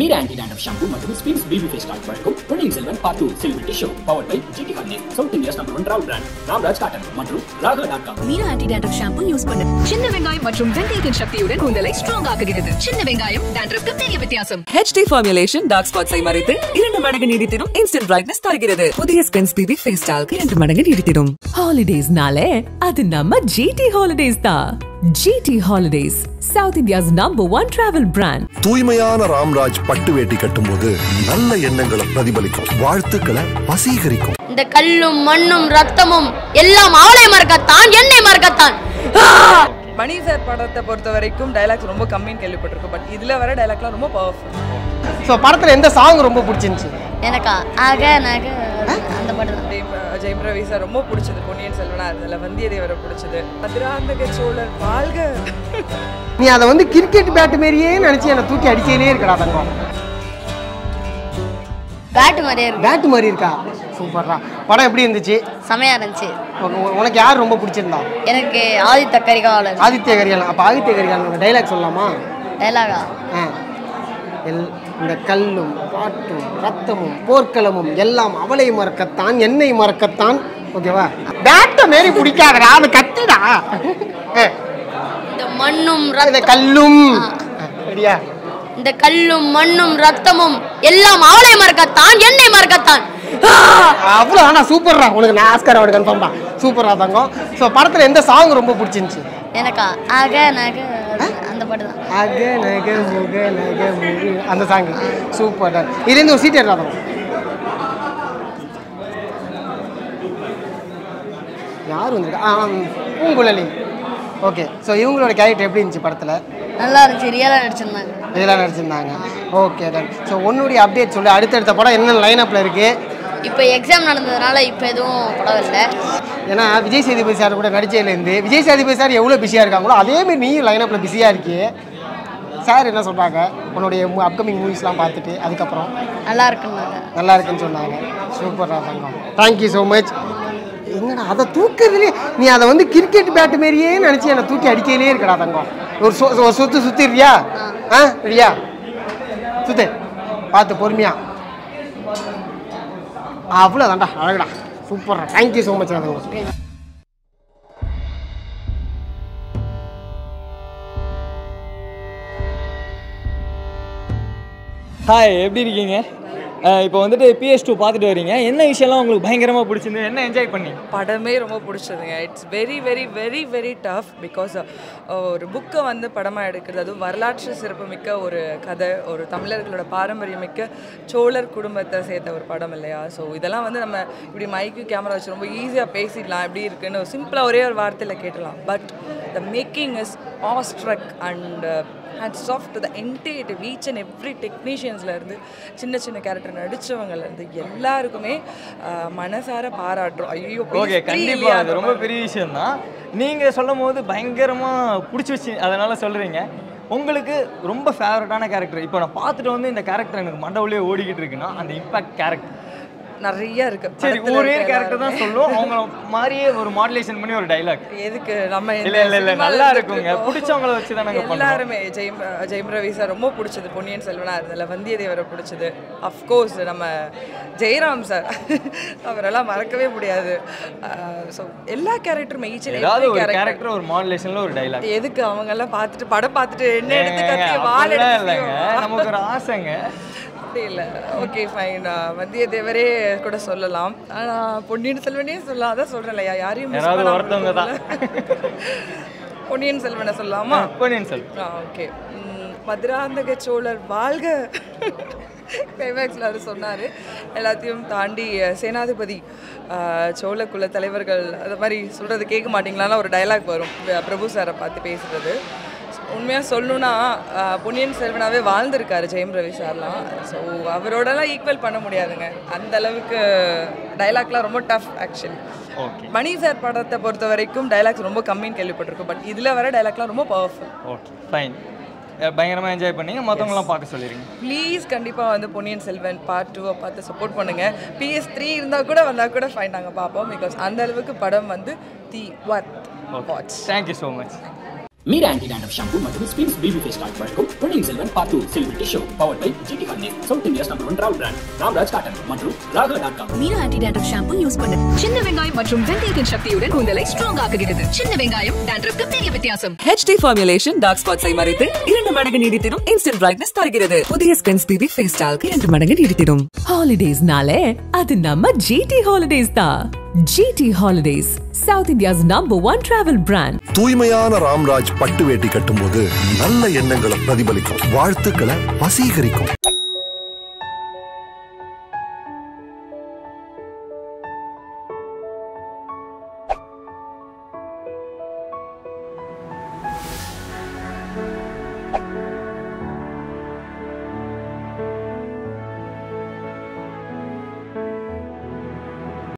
Meera anti dandruff shampoo மற்றும் Spinz baby face card வழங்கும் Ponniyin Selvan part two celebrity show power by GT Holiday South India's number one travel brand Ramraj cotton மற்றும் Raghava dot com Meera anti dandruff shampoo use பண்ணு. சின்ன வெங்காயம் மற்றும் வெந்தயத்தின் சக்தியுடன் கூந்தலை strong ஆக்குகிறது. சின்ன வெங்காயம் டேண்ட்ரஃப்க்கு பெரிய வித்தியாசம். ஹெச்டி ஃபார்முலேஷன் டார்க் ஸ்பாட்ஸை மறைத்து இரண்டு மடங்கு நீடித்திடும். இன்ஸ்டன்ட் பிரைட்னஸ் தருகிறது. புதிய ஸ்பென்ஸ் பிபி ஃபேஸ் டால்க் இரண்டு மடங்கு நீடித்திடும். ஹாலிடேஸ்னாலே அது நம்ம ஜிடி ஹாலிடேஸ் தான். GT Holidays South India's number one travel brand தூய்மையான ராம்ராஜ் பட்டு வேட்டி கட்டும்போது நல்ல எண்ணங்களை பிரதிபலிக்கும் வாழ்த்துக்களை வசீகரிக்கும். இந்த கல்லும் மண்ணும் ரத்தமும் எல்லாம் அவளை மறக்கத்தான் என்னை மறக்கத்தான். மணி சார் படத்தை பொறுத்த வரைக்கும் டைலாக்ஸ் ரொம்ப கம்மின்னு கேள்விப்பட்டிருக்கோம் பட் இதில் வர டைலாக்லாம் ரொம்ப பவர்ஃபுல் ஸோ படத்தில் எந்த சாங் ரொம்ப பிடிச்சிருந்துச்சு? எனக்கா ஆக நக அந்த தான். ஜெயம் ரவி சார் ரொம்ப பிடிச்சது பொன்னியின் செல்வனா அதில் வந்தியத்தேவரை பிடிச்சது. மதுராந்தக சோழர் வாழ்க. நீ அதை வந்து கிரிக்கெட் பேட் மாரியே நினச்சி என்னை தூக்கி அடிக்கையிலே இருக்கடா தங்கம். பேட்டு மாதிரியே இருக்கு பேட் மாதிரி இருக்கா? சூப்பர்ரா. படம் எப்படி இருந்துச்சு? செமையா இருந்துச்சு. உனக்கு யார் ரொம்ப பிடிச்சிருந்தா? எனக்கு ஆதித்த கரிகாலன். ஆதித்ய கரிகாலன். அப்போ ஆதித்ய கரிகாலனோட டைலாக் சொல்லலாமா? டைலாகா ஆ. எல் இந்த கல்லும் பாட்டும் ரத்தமும் போர்க்களமும் எல்லாம் அவளை மறக்கத்தான் என்னை மறக்கத்தான். ஓகேவா? பேட்டை மாரி பிடிக்காதடா அது கத்திடா. இந்த மண்ணும் இந்த கல்லும். ஆ, ரெடியா? இந்த கல்லும் மண்ணும் ரத்தமும் எல்லாம் அவளை மறக்கத்தான் என்னை மறக்கத்தான். அவ்வளோ ஆனால் சூப்பர்ரா. உனக்கு நான் ஆஸ்கர் அவார்டு கன்ஃபார்ம் தான். சூப்பரா தங்கம். ஸோ படத்தில் எந்த சாங் ரொம்ப பிடிச்சிருந்துச்சு? எனக்கா? ஆக நக பாட்டு தான் அக நக முக நக முகு. அந்த சாங் சூப்பர் இதுலேருந்து ஒரு சீட் தங்கம் யார் வந்திருக்கா? ஆ பூங்குழலி. ஓகே ஸோ இவங்களோட கேரக்டர் எப்படி இருந்துச்சு படத்தில்? நல்லா இருந்துச்சு. ரியலாக நடிச்சிருந்தாங்க. இதெல்லாம் நடிச்சிருந்தாங்க. ஓகே டன் ஸோ உன்னுடைய அப்டேட் சொல்லு. அடுத்தடுத்த படம் என்ன லைனப்பில் இருக்குது இப்போ எக்ஸாம் நடந்ததுனால இப்போ எதுவும் படம் இல்லை ஏன்னா விஜய் சேதுபதி சார் கூட நடிச்சதுலேருந்து விஜய் சேதுபதி சார் எவ்வளோ பிஸியாக இருக்காங்களோ அதேமாரி நீயும் லைனப்பில் பிஸியாக இருக்கியே. சார் என்ன சொல்கிறாங்க உன்னுடைய அப்கமிங் மூவிஸ்லாம் பார்த்துட்டு அதுக்கப்புறம். நல்லா இருக்குன்னாங்க நல்லா இருக்குன்னு சொன்னாங்க. சூப்பராக தங்கம். தேங்க்யூ ஸோ மச் என்னடா அதை தூக்குறதுலே நீ அதை வந்து கிரிக்கெட் பேட் மாரியே நினச்சி என்னை தூக்கி அடிக்கையிலே இருக்கடா தங்கம். ஒரு சொ ஒரு சுத்து சுத்திடுறியா? ஆ ரெடியா? சுத்து. பார்த்து பொறுமையா. அவ்வளோதான்டா அழகுடா. சூப்பர்டா தேங்க்யூ ஸோ மச் தங்கம் ஹாய் எப்படி இருக்கீங்க? இப்போ வந்துட்டு பிஎஸ் டூ பார்த்துட்டு வரீங்க. என்ன விஷயம்லாம் உங்களுக்கு பயங்கரமாக பிடிச்சிருந்து என்ன என்ஜாய் பண்ணி? படமே ரொம்ப பிடிச்சதுங்க. It's very very very very tough because ஒரு புக்கை வந்து படமாக எடுக்கிறது அதுவும் வரலாற்று சிறப்புமிக்க ஒரு கதை ஒரு தமிழர்களோட பாரம்பரியமிக்க சோழர் குடும்பத்தை சேர்த்த ஒரு படம் இல்லையா? ஸோ இதெல்லாம் வந்து நம்ம இப்படி மைக்கு கேமரா வச்சு ரொம்ப ஈஸியாக பேசிடலாம். எப்படி இருக்குன்னு சிம்பிளாக ஒரே ஒரு வார்த்தையில் கேட்டலாம் but the making is awestruck and hats off to the entire each and every டெக்னீஷியன்ஸ்லேருந்து சின்ன சின்ன கேரக்டர் நடித்தவங்கலேருந்து எல்லாருக்குமே அஹ், மனசார பாராட்டுறோம். ஐயோ ஓகே கண்டிப்பாக அது ரொம்ப பெரிய விஷயம் தான் நீங்கள் சொல்லும் போது பயங்கரமாக பிடிச்சி வச்சு அதனால் சொல்கிறீங்க உங்களுக்கு ரொம்ப ஃபேவரட்டான கேரக்டர் இப்போ நான் பார்த்துட்டு வந்து இந்த கேரக்டர் எனக்கு மண்டவுலேயே ஓடிக்கிட்டு இருக்குன்னா அந்த இம்பாக்ட் கேரக்டர் நிறைய இருக்கு. சரி ஒரே கேரக்டர் தான். சொல்லும் அவங்க மாதிரியே ஒரு மாடுலேஷன் பண்ணி ஒரு டைலாக் எதுக்கு? நம்ம இல்ல, இல்ல, இல்ல, நல்லா இருக்குங்க. பிடிச்சவங்கள வச்சு தான் நாங்க. எல்லாருமே. ஜெயம் ஜெயம் ரவி சார் ரொம்ப பிடிச்சது. பொன்னியின் செல்வனா இருந்ததில்ல வந்தியத்தேவரை பிடிச்சது. அஃப்கோர்ஸ் நம்ம ஜெயராம் சார் அவரெல்லாம் மறக்கவே முடியாது. ஸோ எல்லா கேரக்டருமே ஈச் ஏதாவது ஒரு கேரக்டர் ஒரு மாடுலேஷனில் ஒரு டைலாக் எதுக்கு? அவங்க எல்லாம் பார்த்துட்டு படம் பார்த்துட்டு என்ன எடுத்து கத்தி வாழ நமக்கு ஒரு ஆசைங்க. அப்படி இல்லை ஓகே ஃபைன் வந்தியத்தேவரே கூட சொல்லலாம். ஆனால் பொன்னியின் செல்வனே சொல்லலாம் அதான் சொல்கிறேன் இல்லையா யாரையும் ஒருத்தவங்க தான். பொன்னியின் செல்வனை சொல்லலாமா? பொன்னியின் செல் ஆ ஓகே மதுராந்தக சோழர் வாழ்க. கிளைமேக்ஸில் அவர் சொன்னார். எல்லாத்தையும் தாண்டி சேனாதிபதி சோழ குல தலைவர்கள் அது மாதிரி சொல்கிறது கேட்க மாட்டீங்களான்னு ஒரு டயலாக் வரும். பிரபு சாரை பார்த்து பேசுகிறது உண்மையாக சொல்லணும்னா அஹ், பொன்னியின் செல்வனாவே வாழ்ந்திருக்காரு ஜெயம் ரவி சார்லாம். ஸோ அவரோடலாம் ஈக்குவல் பண்ண முடியாதுங்க. அந்த அளவுக்கு டைலாக்லாம் ரொம்ப tough actually okay Mani sir படத்தை பொறுத்த வரைக்கும் டைலாக்ஸ் ரொம்ப கம்மின்னு கேள்விப்பட்டிருக்கோம். பட் இதில் வர டைலாக்லாம் ரொம்ப பவர்ஃபுல் ஓகே ஃபைன் பயங்கரமாக என்ஜாய் பண்ணீங்க. மற்றவங்களாம் பார்க்க சொல்லிடுங்க ப்ளீஸ் கண்டிப்பாக வந்து பொன்னியின் செல்வன் பார்ட் டூவை பார்த்து சப்போர்ட் பண்ணுங்கள் பிஎஸ் த்ரீ இருந்தால் கூட வந்தால் கூட ஃபைன் நாங்கள் பார்ப்போம். பிகாஸ் அந்த அளவுக்கு படம் வந்து the worth watch thank you so much Meera anti shampoo மற்றும் ஸ்பீன்ஸ் பேபி ஃபேஸ் டாக் வழங்கும் Ponniyin Selvan part two celebrity show power by GT Holidays South India's number one travel brand Ramraj cotton மற்றும் Raghava dot com Meera anti dandruff shampoo use பண்ணு. சின்ன வெங்காயம் மற்றும் வெந்தயத்தின் சக்தியுடன் கூந்தலை strong ஆக்குகிறது. சின்ன வெங்காயம் டேண்ட்ரஃப்க்கு பெரிய வித்தியாசம். ஹெச்டி ஃபார்முலேஷன் டார்க் ஸ்பாட்ஸை மறைத்து இரண்டு மடங்கு நீடித்திடும் இன்ஸ்டன்ட் பிரைட்னஸ் தருகிறது. புதிய ஸ்கின்ஸ் பிபி ஃபேஸ் டால்க் இரண்டு மடங்கு நீடித்திடும். ஹாலிடேஸ்னாலே அது நம்ம ஜிடி ஹாலிடேஸ் தான். GT Holidays South India's number one travel brand தூய்மையான ராம்ராஜ் பட்டு வேட்டி கட்டும்போது நல்ல எண்ணங்களை பிரதிபலிக்கும் வாழ்த்துக்களை வசீகரிக்கும்.